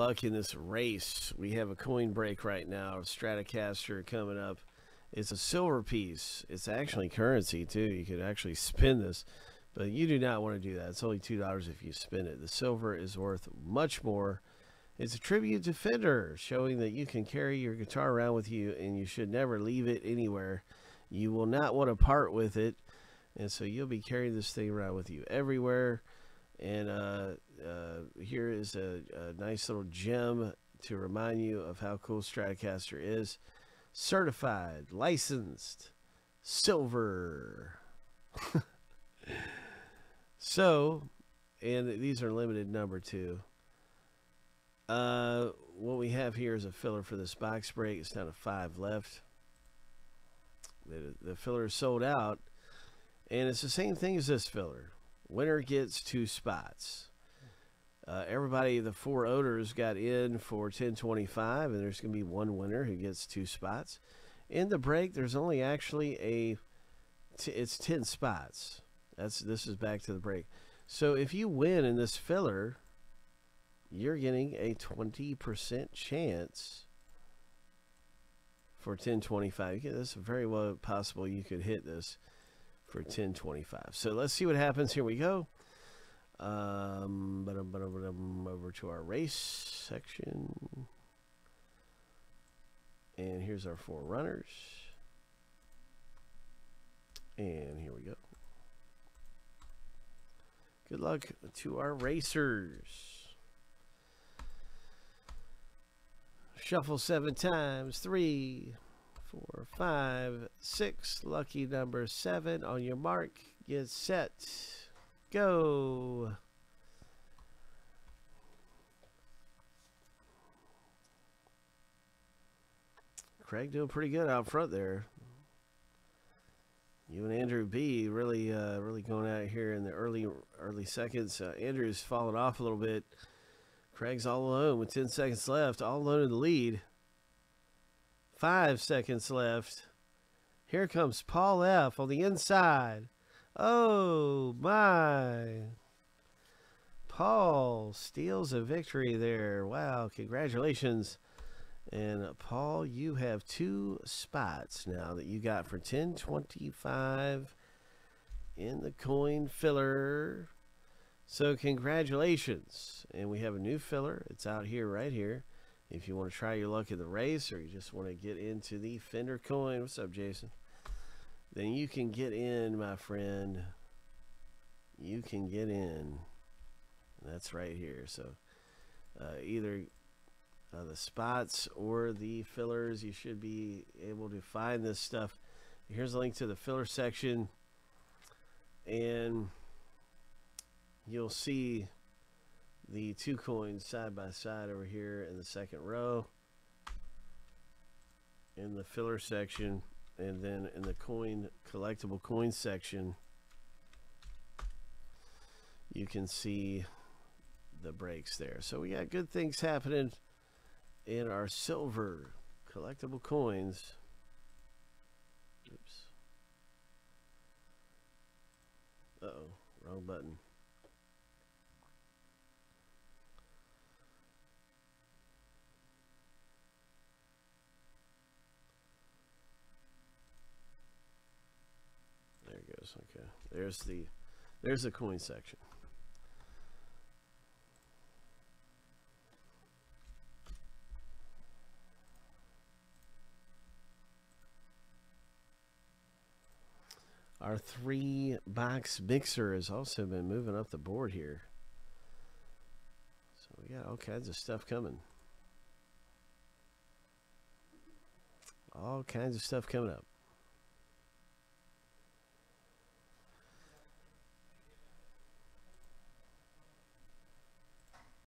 luck in this race. We have a coin break right now. Stratocaster coming up. It's a silver piece. It's actually currency too. You could actually spin this, but you do not want to do that. It's only two dollars if you spin it. The silver is worth much more. It's a tribute to Fender, showing that you can carry your guitar around with you and you should never leave it anywhere. You will not want to part with it, and so you'll be carrying this thing around with you everywhere. And uh, uh, here is a, a nice little gem to remind you of how cool Stratocaster is. Certified, licensed, silver. so, and these are limited number too. Uh, what we have here is a filler for this box break. It's down to five left. The, the filler is sold out, and it's the same thing as this filler. Winner gets two spots. Uh, everybody, the four odors got in for 1025, and there's going to be one winner who gets two spots. In the break, there's only actually a, it's 10 spots. That's This is back to the break. So if you win in this filler, you're getting a 20% chance for 1025. It's very well possible you could hit this for 1025. So let's see what happens. Here we go. Um, over to our race section. And here's our four runners. And here we go. Good luck to our racers. Shuffle seven times. Three, five, six. Lucky number seven. On your mark, get set, go. Craig doing pretty good out front there. You and Andrew B really, uh, really going out here in the early, early seconds. Uh, Andrew's fallen off a little bit. Craig's all alone with 10 seconds left, all alone in the lead. Five seconds left. Here comes Paul F. on the inside. Oh, my. Paul steals a victory there. Wow, congratulations. And Paul, you have two spots now that you got for 1025 in the coin filler. So congratulations. And we have a new filler. It's out here right here. If you want to try your luck at the race or you just want to get into the Fender coin. What's up, Jason? Then you can get in, my friend. You can get in. That's right here. So uh, either uh, the spots or the fillers, you should be able to find this stuff. Here's a link to the filler section. And you'll see the two coins side by side over here in the second row in the filler section and then in the coin collectible coin section you can see the breaks there. So we got good things happening in our silver collectible coins. Oops. Uh oh wrong button Okay, there's the there's the coin section. Our three box mixer has also been moving up the board here. So we got all kinds of stuff coming. All kinds of stuff coming up.